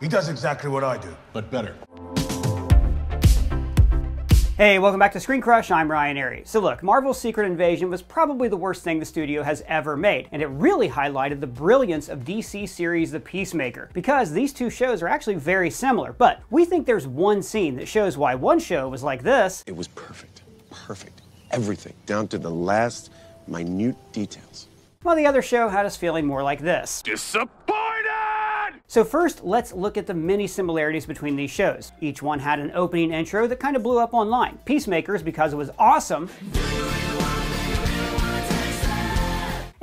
He does exactly what I do. but better. Hey, welcome back to Screen Crush. I'm Ryan Arey. So look, Marvel's Secret Invasion was probably the worst thing the studio has ever made, and it really highlighted the brilliance of DC series The Peacemaker, because these two shows are actually very similar, but we think there's one scene that shows why one show was like this, It was perfect. Perfect. Everything, down to the last minute details. while the other show had us feeling more like this. Disappointed! So first, let's look at the many similarities between these shows. Each one had an opening intro that kind of blew up online. Peacemakers because it was awesome,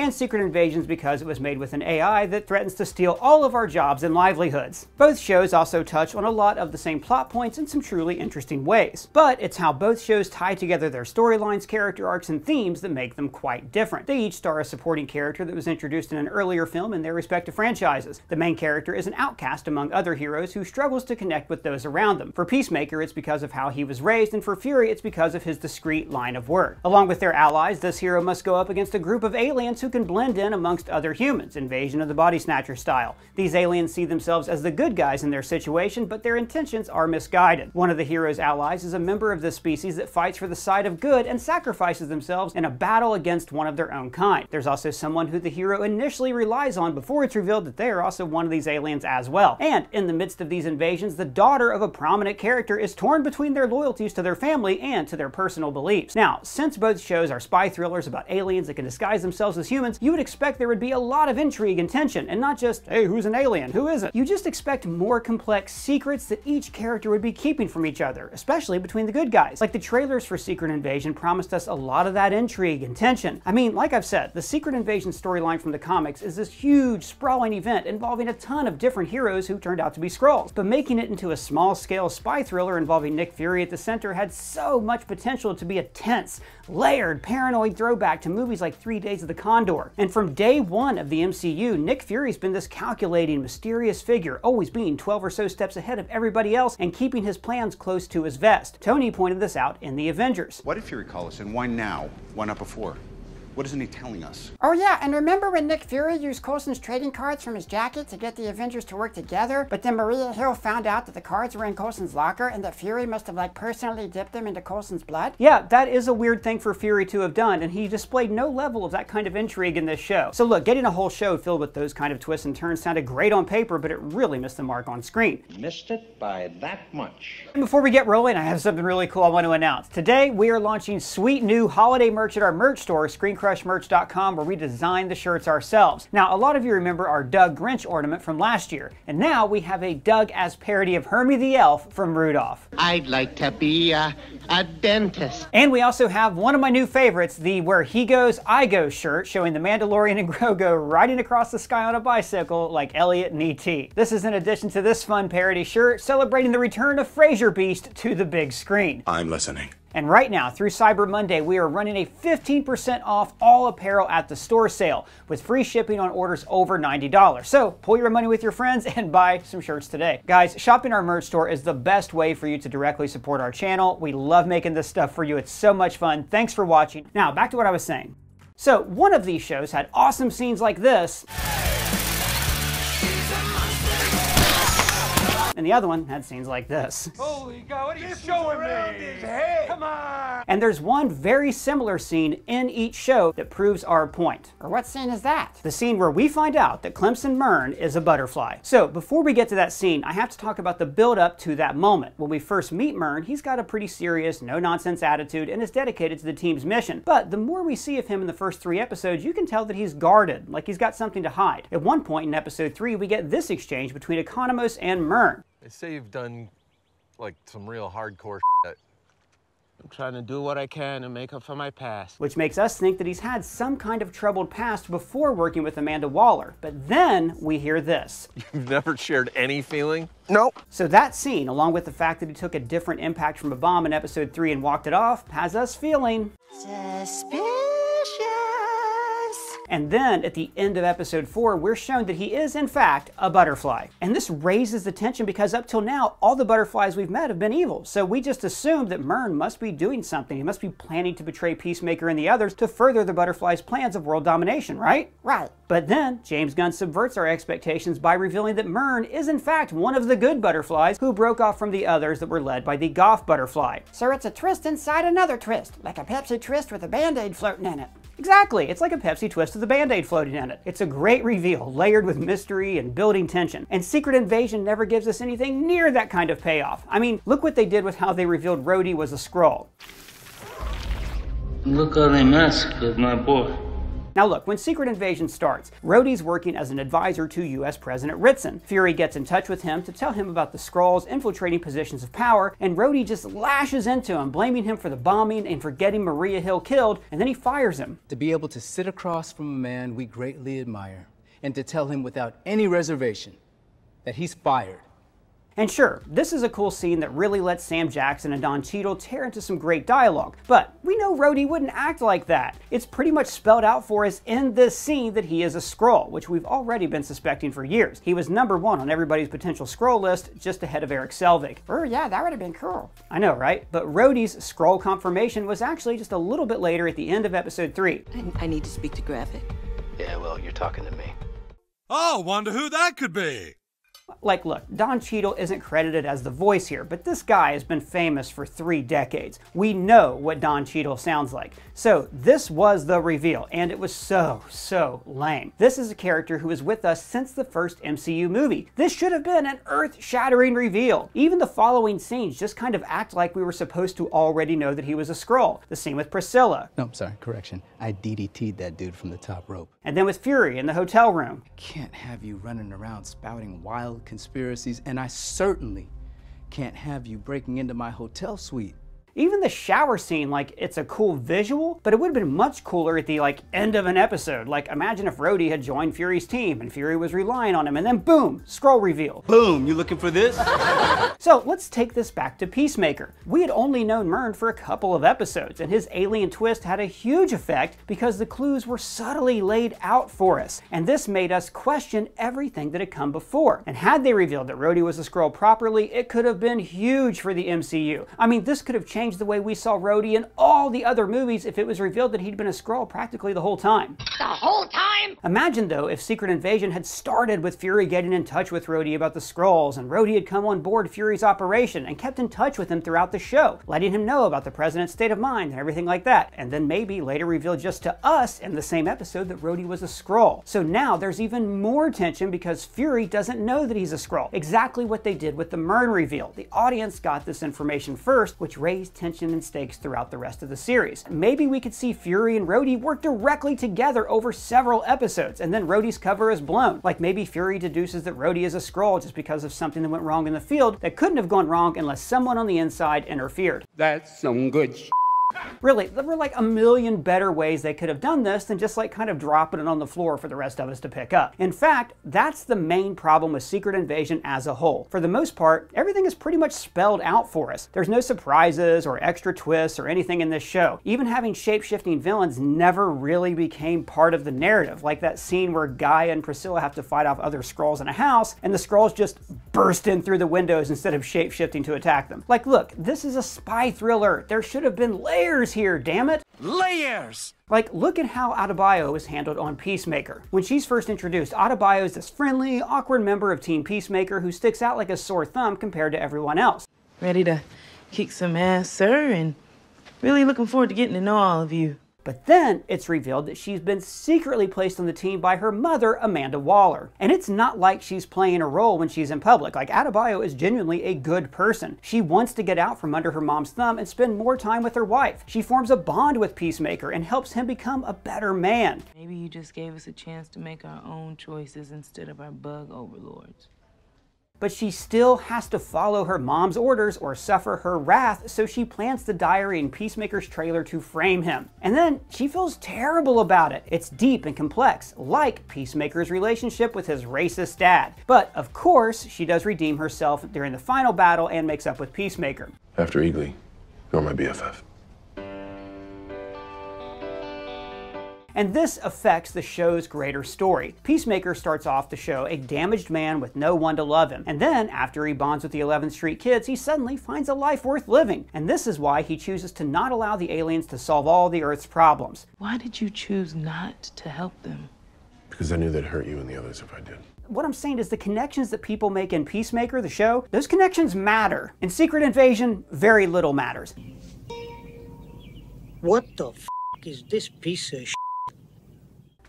and Secret Invasions because it was made with an AI that threatens to steal all of our jobs and livelihoods. Both shows also touch on a lot of the same plot points in some truly interesting ways, but it's how both shows tie together their storylines, character arcs, and themes that make them quite different. They each star a supporting character that was introduced in an earlier film in their respective franchises. The main character is an outcast among other heroes who struggles to connect with those around them. For Peacemaker, it's because of how he was raised, and for Fury, it's because of his discreet line of work. Along with their allies, this hero must go up against a group of aliens who can blend in amongst other humans, invasion of the body snatcher style. These aliens see themselves as the good guys in their situation, but their intentions are misguided. One of the hero's allies is a member of this species that fights for the side of good and sacrifices themselves in a battle against one of their own kind. There's also someone who the hero initially relies on before it's revealed that they are also one of these aliens as well. And in the midst of these invasions, the daughter of a prominent character is torn between their loyalties to their family and to their personal beliefs. Now, since both shows are spy thrillers about aliens that can disguise themselves as humans, you would expect there would be a lot of intrigue and tension, and not just, hey, who's an alien, who isn't? You just expect more complex secrets that each character would be keeping from each other, especially between the good guys. Like the trailers for Secret Invasion promised us a lot of that intrigue and tension. I mean, like I've said, the Secret Invasion storyline from the comics is this huge, sprawling event involving a ton of different heroes who turned out to be Skrulls. But making it into a small scale spy thriller involving Nick Fury at the center had so much potential to be a tense, layered, paranoid throwback to movies like Three Days of the Condor. And from day one of the MCU, Nick Fury's been this calculating, mysterious figure, always being 12 or so steps ahead of everybody else and keeping his plans close to his vest. Tony pointed this out in The Avengers. What did Fury call us, and why now? Why not before? What isn't he telling us? Oh yeah, and remember when Nick Fury used Coulson's trading cards from his jacket to get the Avengers to work together, but then Maria Hill found out that the cards were in Coulson's locker and that Fury must have like personally dipped them into Coulson's blood? Yeah, that is a weird thing for Fury to have done, and he displayed no level of that kind of intrigue in this show. So look, getting a whole show filled with those kind of twists and turns sounded great on paper, but it really missed the mark on screen. Missed it by that much. And before we get rolling, I have something really cool I want to announce. Today, we are launching sweet new holiday merch at our merch store, screencrushmerch.com, where we design the shirts ourselves. Now, a lot of you remember our Doug Grinch ornament from last year, and now we have a Doug as parody of Hermie the Elf from Rudolph. I'd like to be a, a dentist. And we also have one of my new favorites, the Where He Goes, I Go shirt, showing the Mandalorian and Grogu riding across the sky on a bicycle like Elliot and E.T. This is in addition to this fun parody shirt celebrating the return of Frasier Beast to the big screen. I'm listening. And right now, through Cyber Monday, we are running a 15% off all apparel at the store sale with free shipping on orders over $90. So pull your money with your friends and buy some shirts today. Guys, shopping our merch store is the best way for you to directly support our channel. We love making this stuff for you. It's so much fun. Thanks for watching. Now, back to what I was saying. So, one of these shows had awesome scenes like this. And the other one had scenes like this. Holy God, what are you showing me? His head. Come on. And there's one very similar scene in each show that proves our point. Or what scene is that? The scene where we find out that Clemson Murn is a butterfly. So, before we get to that scene, I have to talk about the build up to that moment. When we first meet Murn, he's got a pretty serious, no nonsense attitude and is dedicated to the team's mission. But the more we see of him in the first three episodes, you can tell that he's guarded, like he's got something to hide. At one point in episode three, we get this exchange between Economos and Murn. They say you've done like some real hardcore shit. I'm trying to do what I can to make up for my past. which makes us think that he's had some kind of troubled past before working with Amanda Waller. But then we hear this. You've never shared any feeling? Nope. So that scene, along with the fact that he took a different impact from a bomb in episode 3 and walked it off, has us feeling. Suspicious. And then at the end of episode 4, we're shown that he is, in fact, a butterfly. And this raises the tension because up till now, all the butterflies we've met have been evil. So we just assumed that Murn must be doing something. He must be planning to betray Peacemaker and the others to further the butterflies' plans of world domination, right? Right. But then, James Gunn subverts our expectations by revealing that Murn is in fact one of the good butterflies who broke off from the others that were led by the Goff butterfly. So it's a twist inside another twist, like a Pepsi twist with a Band-Aid floating in it. Exactly, it's like a Pepsi twist with a band-aid floating in it. It's a great reveal, layered with mystery and building tension. And Secret Invasion never gives us anything near that kind of payoff. I mean, look what they did with how they revealed Rhodey was a Skrull. Look how they massacred my boy. Now look, when Secret Invasion starts, Rhodey's working as an advisor to US President Ritson. Fury gets in touch with him to tell him about the Skrulls infiltrating positions of power, and Rhodey just lashes into him, blaming him for the bombing and for getting Maria Hill killed, and then he fires him. To be able to sit across from a man we greatly admire, and to tell him without any reservation that he's fired and sure, this is a cool scene that really lets Sam Jackson and Don Cheadle tear into some great dialogue, but we know Rhodey wouldn't act like that. It's pretty much spelled out for us in this scene that he is a Skrull, which we've already been suspecting for years. He was number one on everybody's potential Skrull list, just ahead of Erik Selvig. Oh yeah, that would have been cool. I know, right? But Rhodey's Skrull confirmation was actually just a little bit later at the end of episode 3. I, I need to speak to Gravik. Yeah, well, you're talking to me. Oh, wonder who that could be. Like, look, Don Cheadle isn't credited as the voice here, but this guy has been famous for three decades. We know what Don Cheadle sounds like. So, this was the reveal, and it was so, so lame. This is a character who is with us since the first MCU movie. This should have been an earth shattering reveal. Even the following scenes just kind of act like we were supposed to already know that he was a Skrull. The scene with Priscilla. No, I'm sorry, correction. I DDT'd that dude from the top rope. And then with Fury in the hotel room. I can't have you running around spouting wild conspiracies, and I certainly can't have you breaking into my hotel suite. Even the shower scene, like, it's a cool visual, but it would have been much cooler at the, like, end of an episode. Like, imagine if Rhodey had joined Fury's team and Fury was relying on him, and then boom, Skrull reveal. Boom, you looking for this? so let's take this back to Peacemaker. We had only known Murn for a couple of episodes, and his alien twist had a huge effect because the clues were subtly laid out for us, and this made us question everything that had come before. And had they revealed that Rhodey was a Skrull properly, it could have been huge for the MCU. I mean, this could have changed change the way we saw Rhodey in all the other movies if it was revealed that he'd been a Skrull practically the whole time. The whole time? Imagine, though, if Secret Invasion had started with Fury getting in touch with Rhodey about the Skrulls, and Rhodey had come on board Fury's operation and kept in touch with him throughout the show, letting him know about the President's state of mind and everything like that, and then maybe later revealed just to us in the same episode that Rhodey was a Skrull. So now there's even more tension because Fury doesn't know that he's a Skrull. Exactly what they did with the Murn reveal. The audience got this information first, which raised tension and stakes throughout the rest of the series. Maybe we could see Fury and Rhodey work directly together over several episodes, and then Rhodey's cover is blown. Like maybe Fury deduces that Rhodey is a Skrull just because of something that went wrong in the field that couldn't have gone wrong unless someone on the inside interfered. That's some good Really, there were like a million better ways they could have done this than just like kind of dropping it on the floor for the rest of us to pick up. In fact, that's the main problem with Secret Invasion as a whole. For the most part, everything is pretty much spelled out for us. There's no surprises or extra twists or anything in this show. Even having shape-shifting villains never really became part of the narrative, like that scene where Guy and Priscilla have to fight off other Skrulls in a house, and the Skrulls just burst in through the windows instead of shape-shifting to attack them. Like, look, this is a spy thriller. There should have been layers layers here, damn it! Layers! Like, look at how Adebayo is handled on Peacemaker. When she's first introduced, Adebayo is this friendly, awkward member of Team Peacemaker who sticks out like a sore thumb compared to everyone else. Ready to kick some ass, sir, and really looking forward to getting to know all of you. But then it's revealed that she's been secretly placed on the team by her mother, Amanda Waller. And it's not like she's playing a role when she's in public. Like Adebayo is genuinely a good person. She wants to get out from under her mom's thumb and spend more time with her wife. She forms a bond with Peacemaker and helps him become a better man. Maybe you just gave us a chance to make our own choices instead of our bug overlords but she still has to follow her mom's orders or suffer her wrath, so she plants the diary in Peacemaker's trailer to frame him. And then she feels terrible about it. It's deep and complex, like Peacemaker's relationship with his racist dad. But of course, she does redeem herself during the final battle and makes up with Peacemaker. After Eagly, you're my BFF. And this affects the show's greater story. Peacemaker starts off the show a damaged man with no one to love him. And then, after he bonds with the 11th Street kids, he suddenly finds a life worth living. And this is why he chooses to not allow the aliens to solve all the Earth's problems. Why did you choose not to help them? Because I knew they'd hurt you and the others if I did. What I'm saying is the connections that people make in Peacemaker, the show, those connections matter. In Secret Invasion, very little matters. What the f is this piece of sh?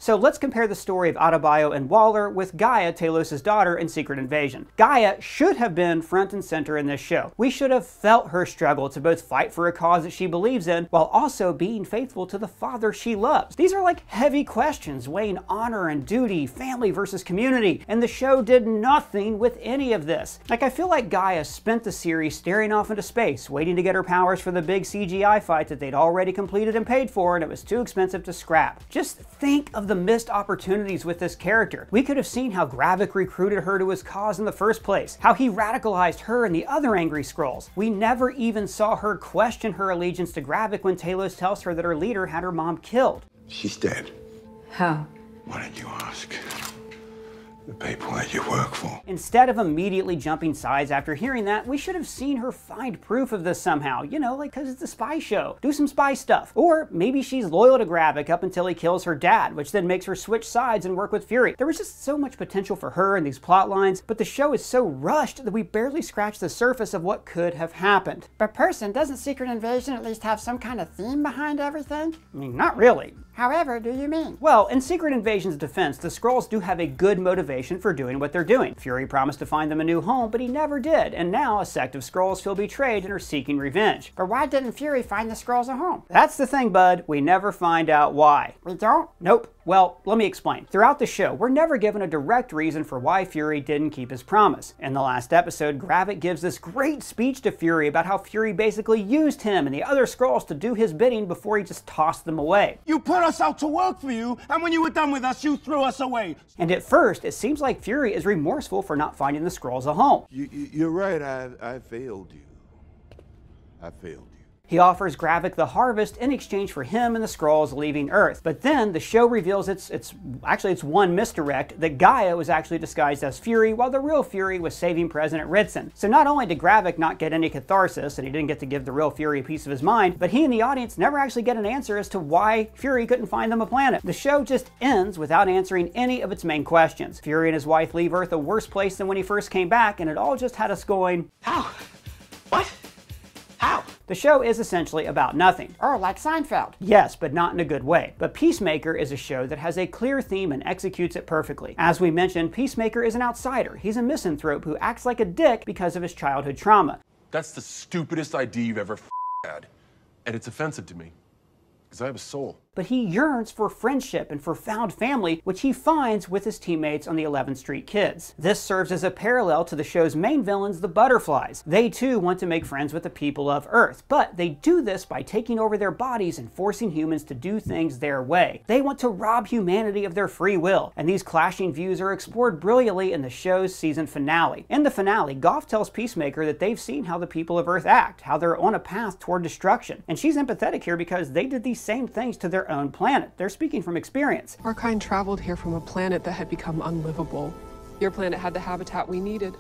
So let's compare the story of Adebayo and Waller with Gaia, Talos' daughter, in Secret Invasion. Gaia should have been front and center in this show. We should have felt her struggle to both fight for a cause that she believes in while also being faithful to the father she loves. These are like heavy questions weighing honor and duty, family versus community, and the show did nothing with any of this. Like, I feel like Gaia spent the series staring off into space, waiting to get her powers for the big CGI fight that they'd already completed and paid for, and it was too expensive to scrap. Just think of the missed opportunities with this character. We could have seen how Gravik recruited her to his cause in the first place, how he radicalized her and the other angry Skrulls. We never even saw her question her allegiance to Gravik when Talos tells her that her leader had her mom killed. She's dead. How? Why didn't you ask? The people that you work for. Instead of immediately jumping sides after hearing that, we should have seen her find proof of this somehow. You know, like, because it's a spy show. Do some spy stuff. Or maybe she's loyal to Gravik up until he kills her dad, which then makes her switch sides and work with Fury. There was just so much potential for her in these plot lines, but the show is so rushed that we barely scratch the surface of what could have happened. But person, doesn't Secret Invasion at least have some kind of theme behind everything? I mean, not really. However, do you mean? Well, in Secret Invasion's defense, the Skrulls do have a good motivation for doing what they're doing. Fury promised to find them a new home, but he never did, and now a sect of Skrulls feel betrayed and are seeking revenge. But why didn't Fury find the Skrulls a home? That's the thing, bud. We never find out why. We don't? Nope. Well, let me explain. Throughout the show, we're never given a direct reason for why Fury didn't keep his promise. In the last episode, Gravik gives this great speech to Fury about how Fury basically used him and the other Skrulls to do his bidding before he just tossed them away. You put us out to work for you, and when you were done with us, you threw us away. And at first, it seems like Fury is remorseful for not finding the Skrulls a home. You, you, are right. I, I failed you. I failed you. He offers Gravik the harvest in exchange for him and the Skrulls leaving Earth. But then the show reveals it's it's actually it's one misdirect that Gaia was actually disguised as Fury while the real Fury was saving President Ritson. So not only did Gravik not get any catharsis and he didn't get to give the real Fury a piece of his mind, but he and the audience never actually get an answer as to why Fury couldn't find them a planet. The show just ends without answering any of its main questions. Fury and his wife leave Earth a worse place than when he first came back, and it all just had us going, How? What? How? The show is essentially about nothing. Oh, like Seinfeld. Yes, but not in a good way. But Peacemaker is a show that has a clear theme and executes it perfectly. As we mentioned, Peacemaker is an outsider. He's a misanthrope who acts like a dick because of his childhood trauma. That's the stupidest idea you've ever had. And it's offensive to me. Because I have a soul but he yearns for friendship and for found family, which he finds with his teammates on the 11th Street Kids. This serves as a parallel to the show's main villains, the Butterflies. They too want to make friends with the people of Earth, but they do this by taking over their bodies and forcing humans to do things their way. They want to rob humanity of their free will, and these clashing views are explored brilliantly in the show's season finale. In the finale, Goff tells Peacemaker that they've seen how the people of Earth act, how they're on a path toward destruction, and she's empathetic here because they did these same things to their own planet. They're speaking from experience. Our kind traveled here from a planet that had become unlivable. Your planet had the habitat we needed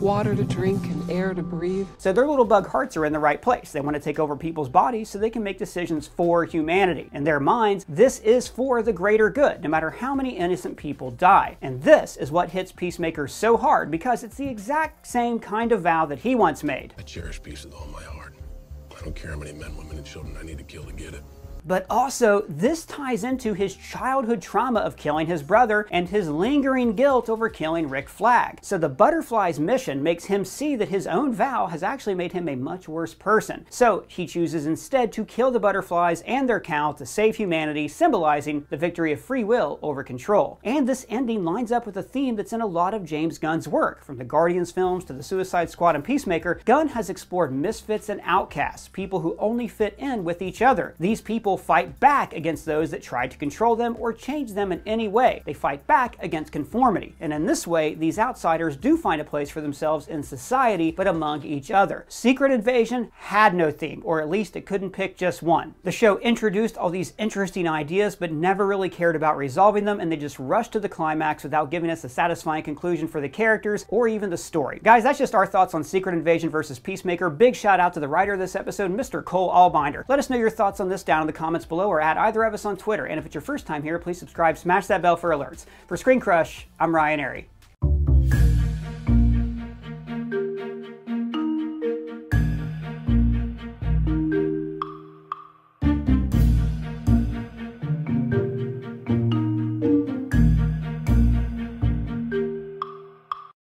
water to drink and air to breathe. So their little bug hearts are in the right place. They want to take over people's bodies so they can make decisions for humanity. In their minds, this is for the greater good, no matter how many innocent people die. And this is what hits Peacemaker so hard because it's the exact same kind of vow that he once made. I cherish peace with all my heart. I don't care how many men, women, and children I need to kill to get it. But also, this ties into his childhood trauma of killing his brother and his lingering guilt over killing Rick Flag. So the Butterfly's mission makes him see that his own vow has actually made him a much worse person. So he chooses instead to kill the Butterflies and their cow to save humanity, symbolizing the victory of free will over control. And this ending lines up with a theme that's in a lot of James Gunn's work. From the Guardians films to the Suicide Squad and Peacemaker, Gunn has explored misfits and outcasts, people who only fit in with each other. These people people fight back against those that try to control them or change them in any way. They fight back against conformity. And in this way, these outsiders do find a place for themselves in society, but among each other. Secret Invasion had no theme, or at least it couldn't pick just one. The show introduced all these interesting ideas, but never really cared about resolving them, and they just rushed to the climax without giving us a satisfying conclusion for the characters or even the story. Guys, that's just our thoughts on Secret Invasion versus Peacemaker. Big shout out to the writer of this episode, Mr. Cole Albinder. Let us know your thoughts on this down in the comments below or at either of us on Twitter. And if it's your first time here, please subscribe, smash that bell for alerts. For Screen Crush, I'm Ryan Arey.